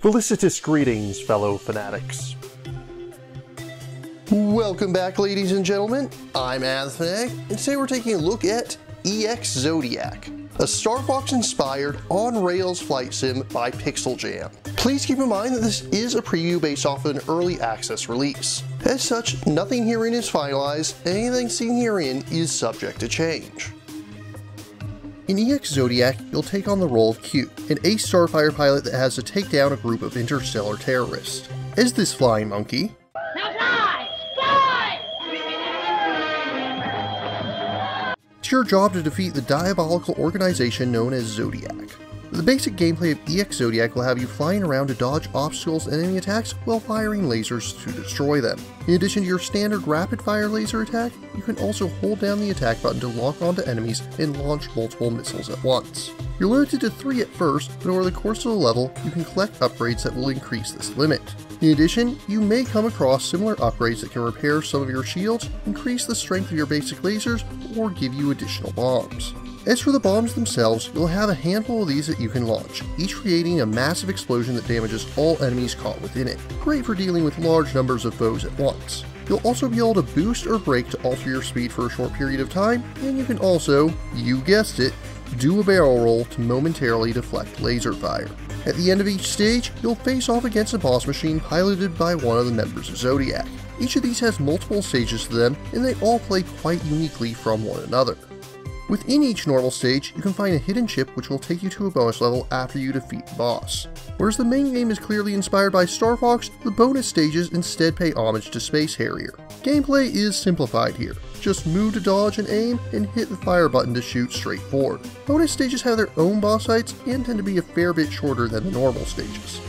Felicitous greetings, fellow fanatics. Welcome back, ladies and gentlemen. I'm Adam the Fanatic, and today we're taking a look at EX Zodiac, a Star Fox-inspired on-rails flight sim by Pixel Jam. Please keep in mind that this is a preview based off of an early access release. As such, nothing herein is finalized, and anything seen herein is subject to change. In EX Zodiac, you'll take on the role of Q, an ace starfighter pilot that has to take down a group of interstellar terrorists. As this flying monkey, fly! Fly! it's your job to defeat the diabolical organization known as Zodiac. The basic gameplay of EX Zodiac will have you flying around to dodge obstacles and enemy attacks while firing lasers to destroy them. In addition to your standard rapid fire laser attack, you can also hold down the attack button to lock onto enemies and launch multiple missiles at once. You're limited to 3 at first, but over the course of the level, you can collect upgrades that will increase this limit. In addition, you may come across similar upgrades that can repair some of your shields, increase the strength of your basic lasers, or give you additional bombs. As for the bombs themselves, you'll have a handful of these that you can launch, each creating a massive explosion that damages all enemies caught within it. Great for dealing with large numbers of foes at once. You'll also be able to boost or brake to alter your speed for a short period of time, and you can also, you guessed it, do a barrel roll to momentarily deflect laser fire. At the end of each stage, you'll face off against a boss machine piloted by one of the members of Zodiac. Each of these has multiple stages to them, and they all play quite uniquely from one another. Within each normal stage, you can find a hidden chip which will take you to a bonus level after you defeat the boss. Whereas the main game is clearly inspired by Star Fox, the bonus stages instead pay homage to Space Harrier. Gameplay is simplified here. Just move to dodge and aim, and hit the fire button to shoot straight forward. Bonus stages have their own boss fights and tend to be a fair bit shorter than the normal stages.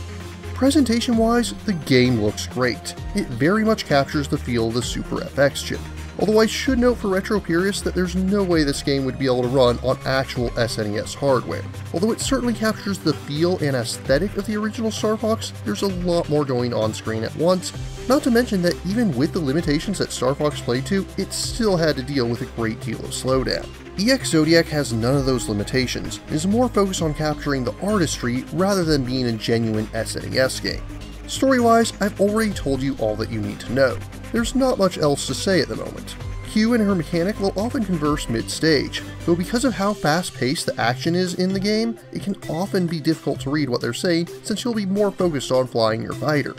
Presentation wise, the game looks great. It very much captures the feel of the Super FX chip. Although I should note for retro purists that there's no way this game would be able to run on actual SNES hardware. Although it certainly captures the feel and aesthetic of the original Star Fox, there's a lot more going on screen at once, not to mention that even with the limitations that Star Fox played to, it still had to deal with a great deal of slowdown. EX Zodiac has none of those limitations, and is more focused on capturing the artistry rather than being a genuine SNES game. Story-wise, I've already told you all that you need to know. There's not much else to say at the moment. Q and her mechanic will often converse mid-stage, though because of how fast-paced the action is in the game, it can often be difficult to read what they're saying since you'll be more focused on flying your fighter.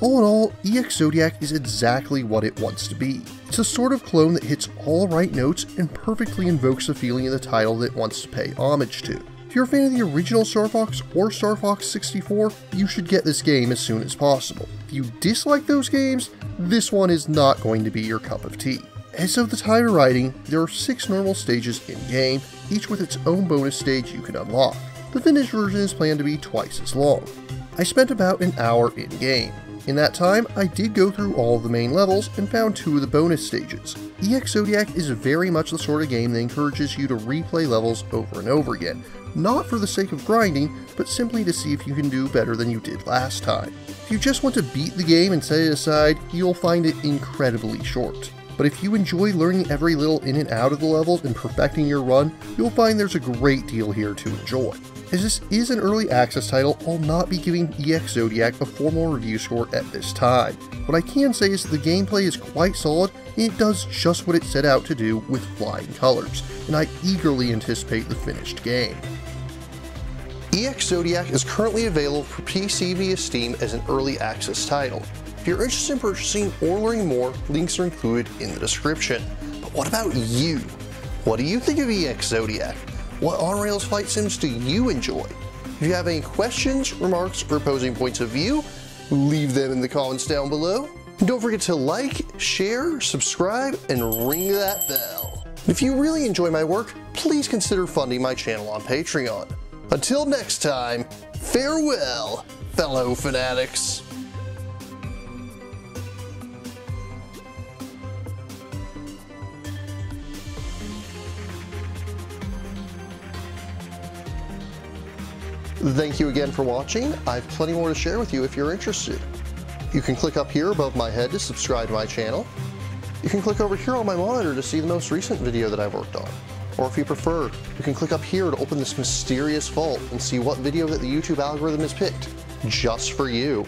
All in all, EX Zodiac is exactly what it wants to be. It's a sort of clone that hits all right notes and perfectly invokes the feeling of the title that it wants to pay homage to. If you're a fan of the original Star Fox or Star Fox 64, you should get this game as soon as possible. If you dislike those games, this one is not going to be your cup of tea. As of the time of writing, there are 6 normal stages in-game, each with its own bonus stage you can unlock. The finished version is planned to be twice as long. I spent about an hour in-game. In that time, I did go through all of the main levels and found two of the bonus stages. EX Zodiac is very much the sort of game that encourages you to replay levels over and over again, not for the sake of grinding, but simply to see if you can do better than you did last time. If you just want to beat the game and set it aside, you'll find it incredibly short. But if you enjoy learning every little in and out of the levels and perfecting your run, you'll find there's a great deal here to enjoy. As this is an early access title, I'll not be giving EX Zodiac a formal review score at this time. What I can say is the gameplay is quite solid and it does just what it set out to do with flying colors, and I eagerly anticipate the finished game. EX Zodiac is currently available for PC via Steam as an early access title. If you're interested in purchasing or learning more, links are included in the description. But what about you? What do you think of EX Zodiac? What on-rails flight sims do you enjoy? If you have any questions, remarks, or opposing points of view, leave them in the comments down below. And don't forget to like, share, subscribe, and ring that bell. If you really enjoy my work, please consider funding my channel on Patreon. Until next time, farewell, fellow fanatics. Thank you again for watching. I have plenty more to share with you if you're interested. You can click up here above my head to subscribe to my channel. You can click over here on my monitor to see the most recent video that I've worked on. Or if you prefer, you can click up here to open this mysterious vault and see what video that the YouTube algorithm has picked. just for you.